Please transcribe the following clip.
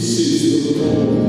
preciso do